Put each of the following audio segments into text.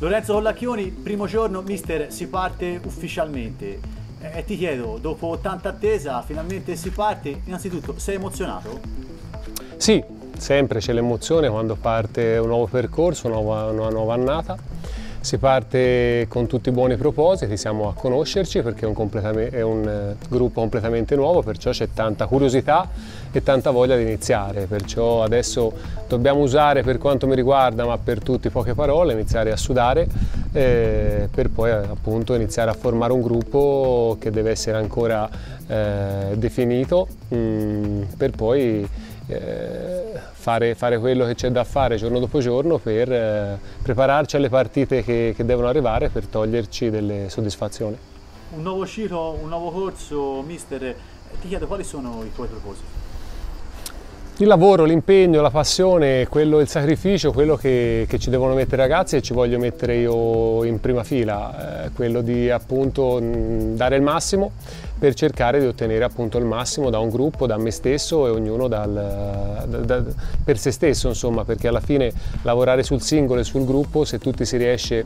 Lorenzo Collacchioni, primo giorno, mister, si parte ufficialmente. E eh, ti chiedo, dopo tanta attesa, finalmente si parte. Innanzitutto, sei emozionato? Sì, sempre c'è l'emozione quando parte un nuovo percorso, una nuova, una nuova annata si parte con tutti i buoni propositi, siamo a conoscerci perché è un, è un eh, gruppo completamente nuovo, perciò c'è tanta curiosità e tanta voglia di iniziare, perciò adesso dobbiamo usare per quanto mi riguarda, ma per tutti poche parole, iniziare a sudare eh, per poi appunto iniziare a formare un gruppo che deve essere ancora eh, definito mh, mm, per poi eh, fare, fare, quello che c'è da fare giorno dopo giorno per eh, prepararci alle partite che, che, devono arrivare per toglierci delle soddisfazioni. Un nuovo ciclo, un nuovo corso, mister, ti chiedo quali sono i tuoi propositi? Il lavoro, l'impegno, la passione, quello, il sacrificio, quello che, che, ci devono mettere i ragazzi e ci voglio mettere io in prima fila, eh, quello di appunto dare il massimo per cercare di ottenere appunto il massimo da un gruppo, da me stesso e ognuno dal, da, da, per se stesso insomma, perché alla fine lavorare sul singolo e sul gruppo se tutti si riesce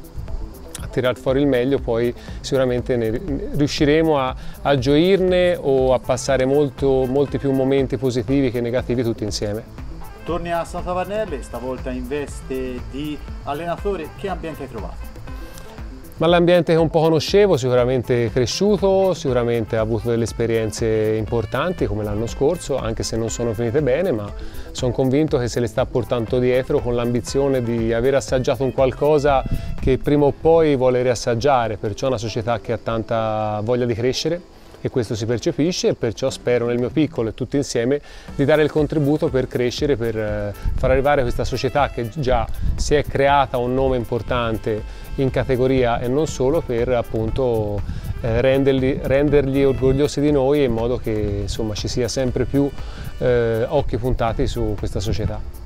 tirar fuori il meglio, poi sicuramente ne, riusciremo a, a, gioirne o a passare molto, molti più momenti positivi che negativi tutti insieme. Torni a Santa Varnelle, stavolta in veste di allenatore, che ambiente hai trovato? Ma l'ambiente che un po' conoscevo, sicuramente cresciuto, sicuramente ha avuto delle esperienze importanti come l'anno scorso, anche se non sono finite bene, ma sono convinto che se le sta portando dietro con l'ambizione di aver assaggiato un qualcosa che prima o poi vuole riassaggiare, perciò è una società che ha tanta voglia di crescere e questo si percepisce e perciò spero nel mio piccolo e tutti insieme di dare il contributo per crescere, per eh, far arrivare questa società che già si è creata un nome importante in categoria e non solo per appunto eh, renderli, renderli, orgogliosi di noi in modo che insomma ci sia sempre più eh, occhi puntati su questa società.